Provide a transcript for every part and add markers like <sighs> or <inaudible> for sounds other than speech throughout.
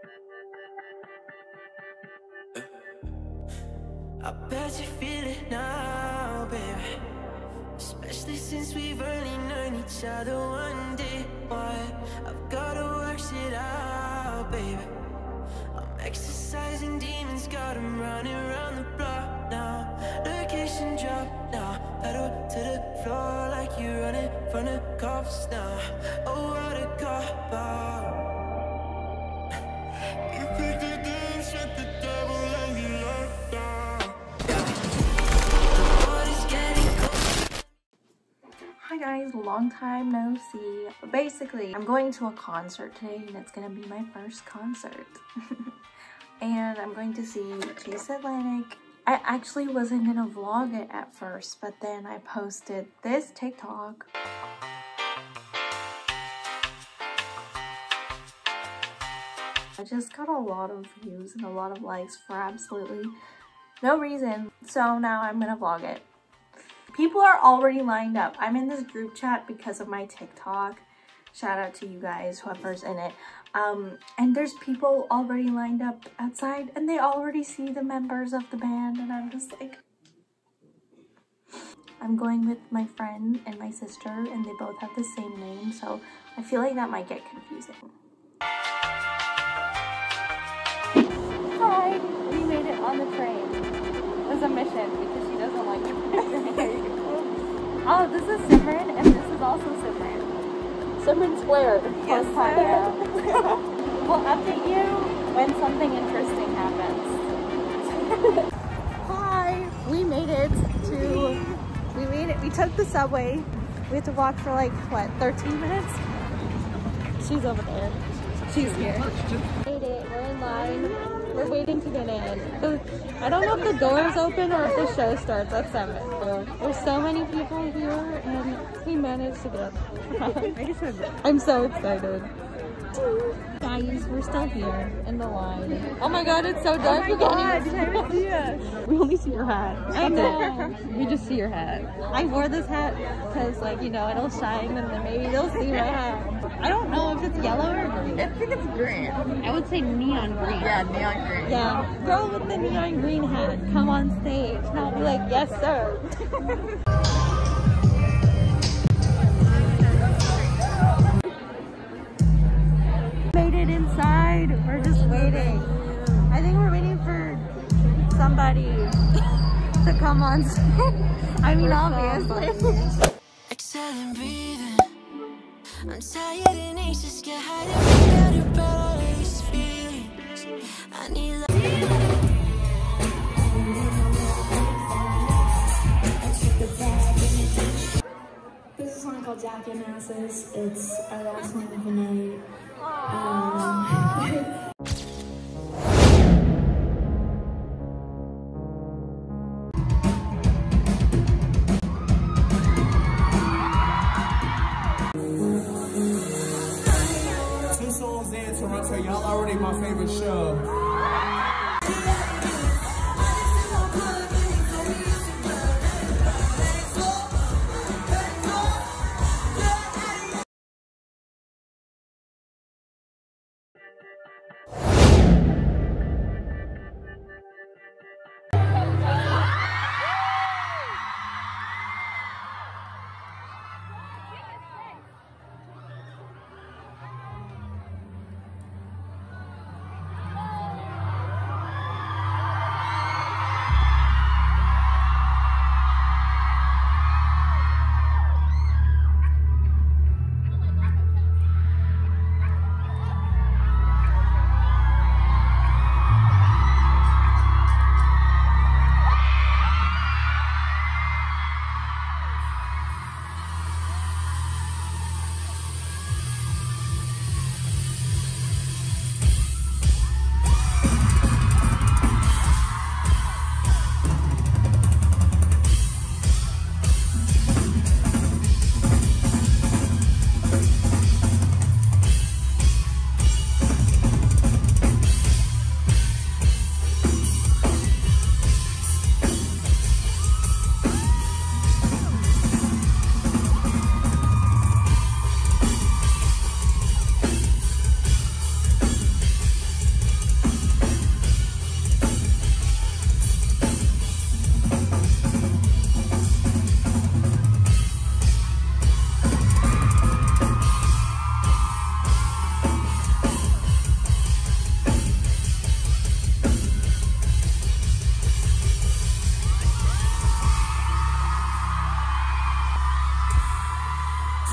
<sighs> I bet you feel it now, baby. Especially since we've only known each other one day. Why? I've gotta work shit out, baby. I'm exercising demons, got 'em running around the block now. Location drop now. Pedal to the floor like you're running from the cops now. Oh, what a cop out. Long time no see. Basically, I'm going to a concert today and it's gonna be my first concert. <laughs> and I'm going to see Chase Atlantic. I actually wasn't gonna vlog it at first, but then I posted this TikTok. I just got a lot of views and a lot of likes for absolutely no reason. So now I'm gonna vlog it. People are already lined up. I'm in this group chat because of my TikTok. Shout out to you guys, whoever's in it. Um, and there's people already lined up outside and they already see the members of the band and I'm just like... I'm going with my friend and my sister and they both have the same name so I feel like that might get confusing. Hi! We made it on the train. It was a mission because she doesn't like the <laughs> train. oh, this is Simran and this is also Simran. Simran Square. Yes, <laughs> we'll update you when something interesting happens. <laughs> Hi! We made it to... We made it. We took the subway. We had to walk for like, what, 13 minutes? She's over there. She's here. Made it. We're in line. We're waiting to get in. The, I don't know if the door is open or if the show starts at 7. There's so many people here and we managed to get <laughs> in. I'm so excited. Guys, we're still here in the line. Oh my god, it's so dark. Oh God, you can't even see us. We only see your hat. I know. We just see your hat. I wore this hat because, like, you know, it'll shine and then maybe they'll see my hat. I don't know if it's yellow or green. I think it's green. I would say neon green. Yeah, neon green. Yeah, girl with the neon green hat, come on stage. And I'll be like, yes, sir. <laughs> it inside. We're just waiting. I think we're waiting for somebody <laughs> to come on. I mean, obviously. <laughs> Exhale and breathing. I'm tired and anxious, get high to forget about all these feelings. I need love. This is a song called Jackasses. It's our last song of the night. Two songs in Toronto, y'all already my favorite show.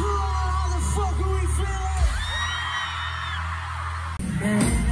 how the fuck are we feeling?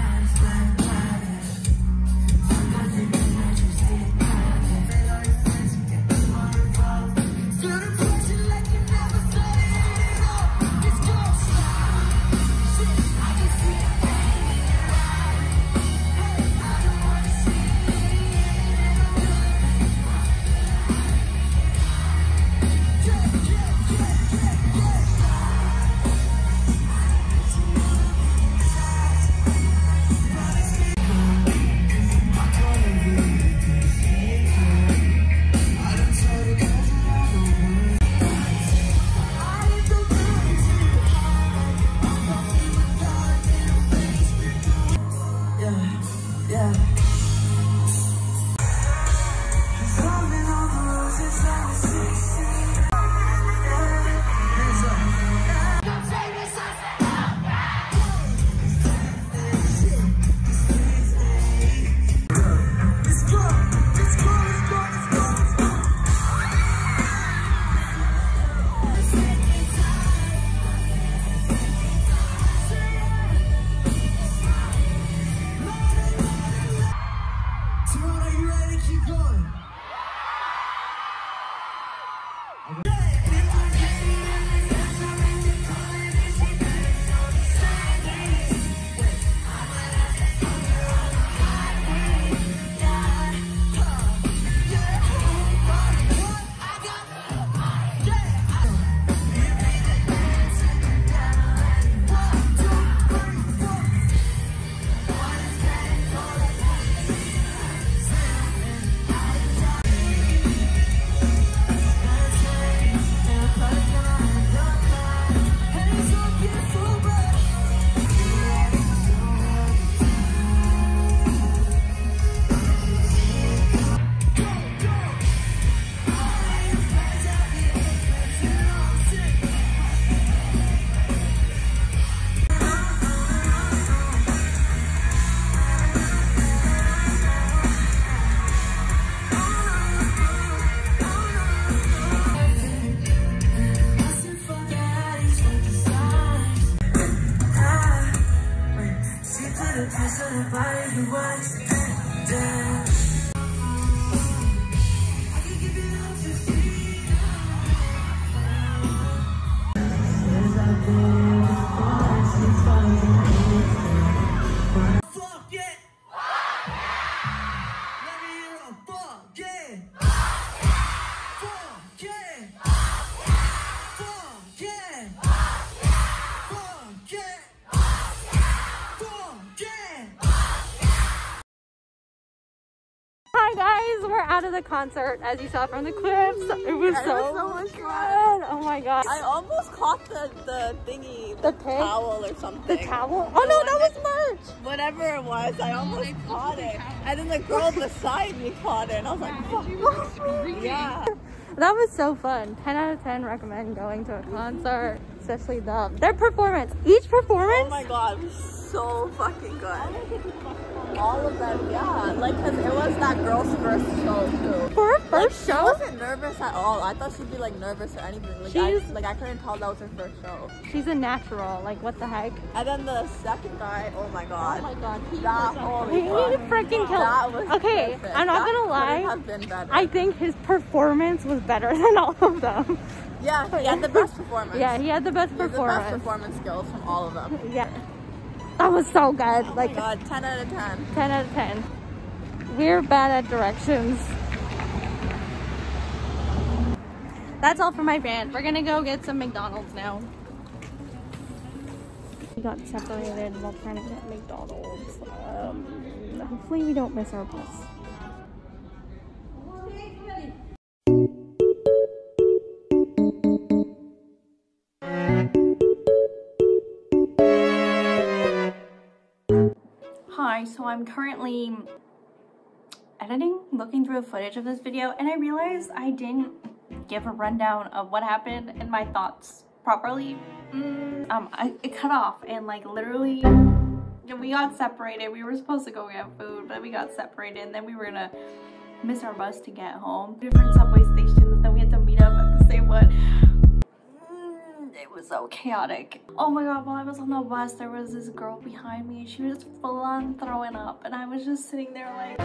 We're out of the concert as you saw from the clips. It was Yeah, it so, was so much good. fun. Oh my god. I almost caught the, the thingy, The the, pig? towel or something. The towel? Oh no, that was merch. Whatever it was, I almost caught it. And then the girl beside me caught it, and I was like, fuck. Yeah. That was so fun. 10 out of 10 recommend going to a concert, especially them. Their performance, each performance. Oh my god, so fucking good. All of them, yeah. Like, cause it was that girl's first show too. For her Like, first she show, wasn't nervous at all. I thought she'd be like nervous or anything. Like, I, She's- like I couldn't tell that was her first show. she's a natural. Like, what the heck? And then the second guy, oh my god. Oh my god, he That, holy He fuck. freaking killed. That was okay, perfect. I'm not That gonna lie. Have been better. I think his performance was better <laughs> than all of them. yeah, he had the best performance. Yeah, he had the best He had the performance. best performance skills from all of them. Yeah. That was so good. Oh like my god, 10 out of 10. 10 out of 10. We're bad at directions. That's all for my band. We're gonna go get some McDonald's now. We got separated while trying to get McDonald's. Um, hopefully we don't miss our bus. I'm currently editing, looking through footage of this video, and I realized I didn't give a rundown of what happened and my thoughts properly. Mm, um, I, it cut off, and like literally, we got separated. We were supposed to go get food, but we got separated, and then we were gonna miss our bus to get home. Different subway stations, then we had to meet up at the same one. It was so chaotic. Oh my god, while I was on the bus, there was this girl behind me. She was full on throwing up, and I was just sitting there like,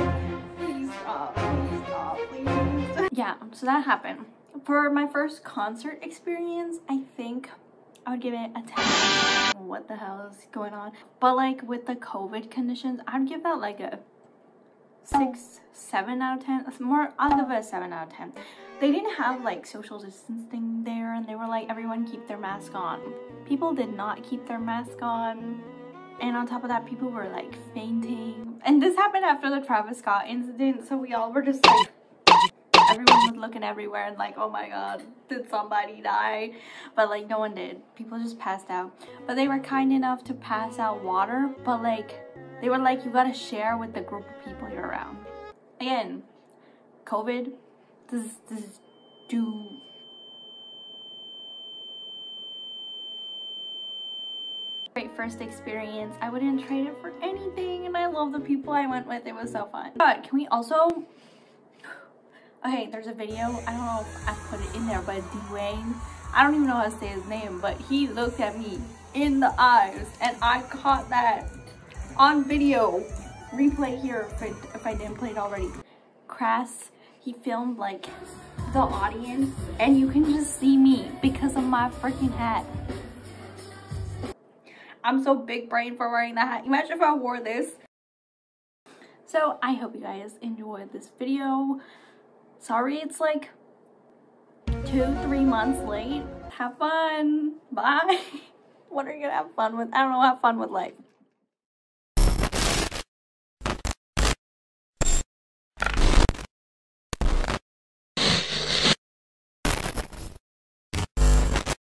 please stop, please stop, please. Yeah, so that happened. For my first concert experience, I think I would give it a 10. What the hell is going on? But like with the COVID conditions, I'd give that like a six, seven out of ten. More, I'll give it a seven out of ten. They didn't have like social distancing there, and they were like everyone keep their mask on. People did not keep their mask on, and on top of that, people were like fainting. And this happened after the Travis Scott incident, so we all were just like. Everyone was looking everywhere and like, oh my god, did somebody die? But like, no one did. People just passed out. But they were kind enough to pass out water, but like, they were like, you gotta share with the group of people you're around. Again, COVID, does do great first experience. I wouldn't trade it for anything, and I love the people I went with. It was so fun. But can we also? <gasps> Okay, there's a video. I don't know if I put it in there, but De'wayne. I don't even know how to say his name, but he looked at me in the eyes, and I caught that on video. Replay here if I, if I didn't play it already. Crass, he filmed like the audience, and you can just see me because of my freaking hat. I'm so big brain for wearing that hat. Imagine if I wore this. So I hope you guys enjoyed this video. Sorry it's like two, three months late. Have fun. Bye. <laughs> what are you gonna have fun with? I don't know, have fun with life.